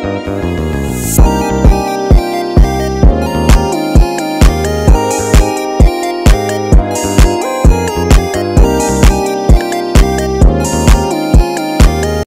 So